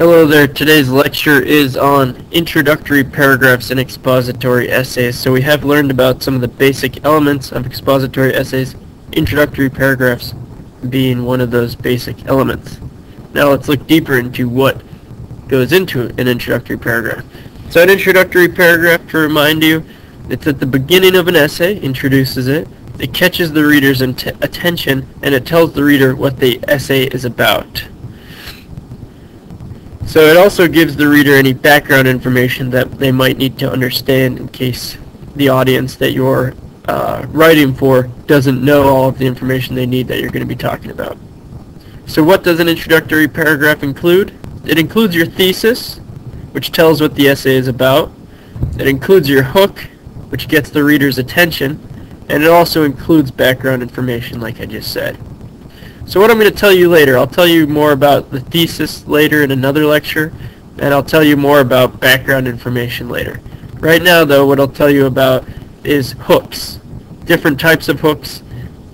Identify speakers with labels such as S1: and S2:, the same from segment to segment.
S1: Hello there. Today's lecture is on introductory paragraphs and expository essays. So we have learned about some of the basic elements of expository essays, introductory paragraphs being one of those basic elements. Now let's look deeper into what goes into an introductory paragraph. So an introductory paragraph, to remind you, it's at the beginning of an essay, introduces it, it catches the reader's attention, and it tells the reader what the essay is about. So it also gives the reader any background information that they might need to understand in case the audience that you're uh, writing for doesn't know all of the information they need that you're going to be talking about. So what does an introductory paragraph include? It includes your thesis, which tells what the essay is about. It includes your hook, which gets the reader's attention. And it also includes background information, like I just said. So what I'm going to tell you later, I'll tell you more about the thesis later in another lecture, and I'll tell you more about background information later. Right now, though, what I'll tell you about is hooks, different types of hooks,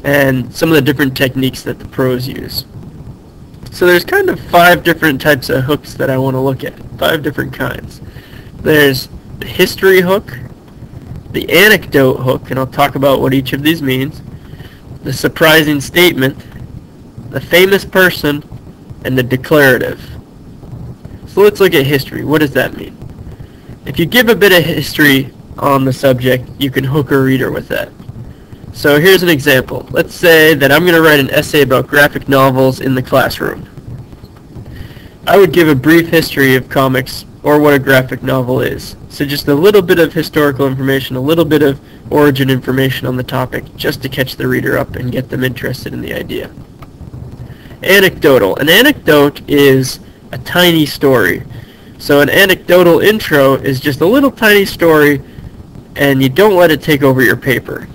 S1: and some of the different techniques that the pros use. So there's kind of five different types of hooks that I want to look at, five different kinds. There's the history hook, the anecdote hook, and I'll talk about what each of these means, the surprising statement, the famous person, and the declarative. So let's look at history. What does that mean? If you give a bit of history on the subject, you can hook a reader with that. So here's an example. Let's say that I'm going to write an essay about graphic novels in the classroom. I would give a brief history of comics or what a graphic novel is. So just a little bit of historical information, a little bit of origin information on the topic, just to catch the reader up and get them interested in the idea anecdotal. An anecdote is a tiny story. So an anecdotal intro is just a little tiny story and you don't let it take over your paper.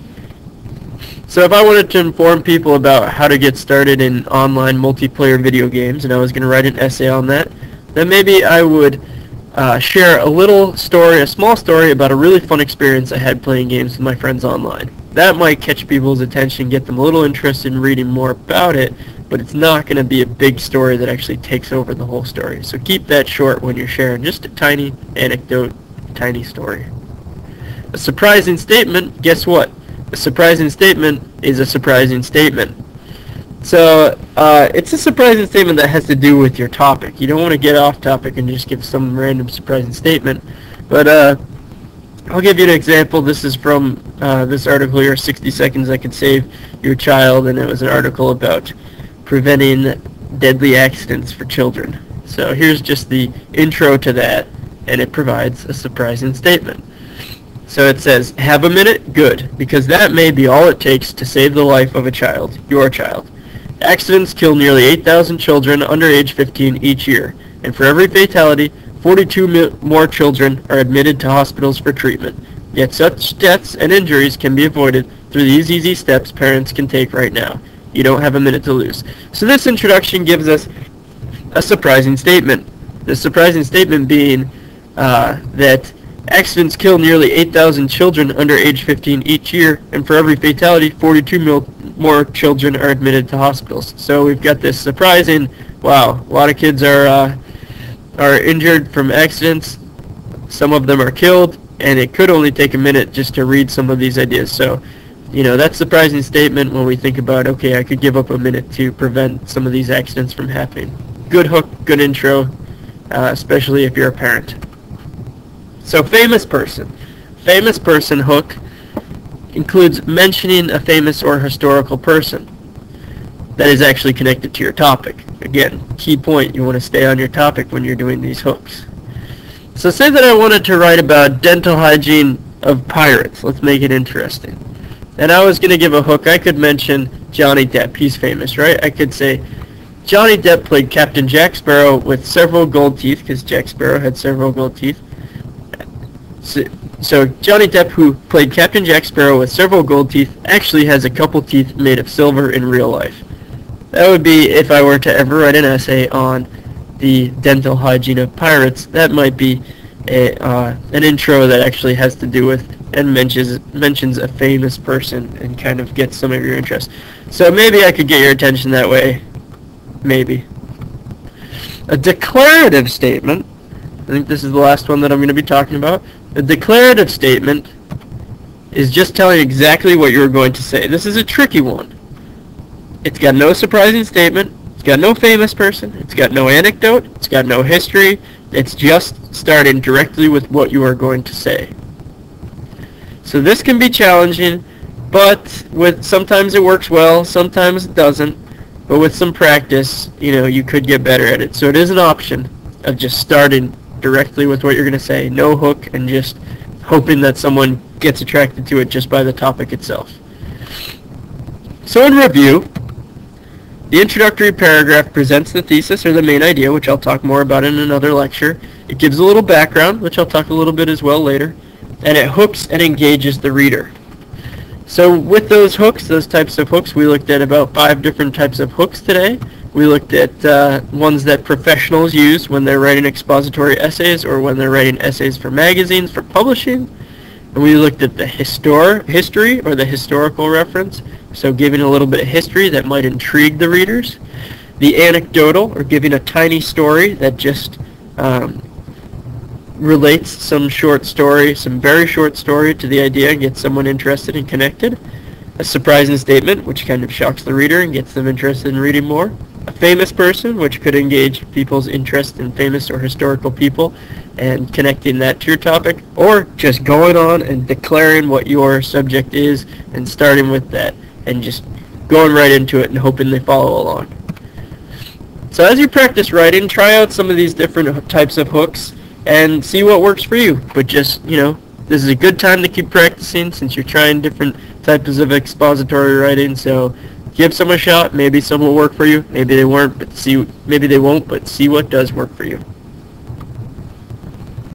S1: So if I wanted to inform people about how to get started in online multiplayer video games and I was going to write an essay on that, then maybe I would uh, share a little story, a small story about a really fun experience I had playing games with my friends online. That might catch people's attention, get them a little interested in reading more about it, but it's not going to be a big story that actually takes over the whole story. So keep that short when you're sharing just a tiny anecdote, tiny story. A surprising statement, guess what? A surprising statement is a surprising statement. So uh, it's a surprising statement that has to do with your topic. You don't want to get off topic and just give some random surprising statement. But uh, I'll give you an example. This is from uh, this article here, 60 Seconds I Could Save Your Child, and it was an article about preventing deadly accidents for children. So here's just the intro to that, and it provides a surprising statement. So it says, have a minute? Good, because that may be all it takes to save the life of a child, your child. Accidents kill nearly 8,000 children under age 15 each year, and for every fatality, 42 more children are admitted to hospitals for treatment. Yet such deaths and injuries can be avoided through these easy steps parents can take right now. You don't have a minute to lose. So this introduction gives us a surprising statement. The surprising statement being uh, that accidents kill nearly 8,000 children under age 15 each year, and for every fatality, 42 mil- more children are admitted to hospitals. So we've got this surprising, wow, a lot of kids are uh, are injured from accidents. Some of them are killed, and it could only take a minute just to read some of these ideas. So you know, that's a surprising statement when we think about, okay, I could give up a minute to prevent some of these accidents from happening. Good hook, good intro, uh, especially if you're a parent. So famous person. Famous person hook includes mentioning a famous or historical person that is actually connected to your topic. Again, key point, you want to stay on your topic when you're doing these hooks. So say that I wanted to write about dental hygiene of pirates. Let's make it interesting and I was going to give a hook, I could mention Johnny Depp. He's famous, right? I could say Johnny Depp played Captain Jack Sparrow with several gold teeth, because Jack Sparrow had several gold teeth. So, so Johnny Depp, who played Captain Jack Sparrow with several gold teeth, actually has a couple teeth made of silver in real life. That would be if I were to ever write an essay on the dental hygiene of pirates. That might be a, uh, an intro that actually has to do with and mentions mentions a famous person and kind of gets some of your interest. So maybe I could get your attention that way. Maybe. A declarative statement, I think this is the last one that I'm going to be talking about. A declarative statement is just telling exactly what you're going to say. This is a tricky one. It's got no surprising statement. It's got no famous person. It's got no anecdote. It's got no history. It's just starting directly with what you are going to say. So this can be challenging, but with sometimes it works well, sometimes it doesn't. But with some practice, you know, you could get better at it. So it is an option of just starting directly with what you're going to say, no hook, and just hoping that someone gets attracted to it just by the topic itself. So in review, the introductory paragraph presents the thesis or the main idea, which I'll talk more about in another lecture. It gives a little background, which I'll talk a little bit as well later. And it hooks and engages the reader. So with those hooks, those types of hooks, we looked at about five different types of hooks today. We looked at uh, ones that professionals use when they're writing expository essays or when they're writing essays for magazines for publishing. We looked at the histor- history or the historical reference, so giving a little bit of history that might intrigue the readers. The anecdotal, or giving a tiny story that just um, relates some short story, some very short story to the idea and gets someone interested and connected. A surprising statement, which kind of shocks the reader and gets them interested in reading more. A famous person, which could engage people's interest in famous or historical people and connecting that to your topic. Or just going on and declaring what your subject is and starting with that and just going right into it and hoping they follow along. So as you practice writing, try out some of these different types of hooks and see what works for you. But just, you know, this is a good time to keep practicing since you're trying different types of expository writing. So give some a shot. Maybe some will work for you. Maybe they won't, but see maybe they won't, but see what does work for you.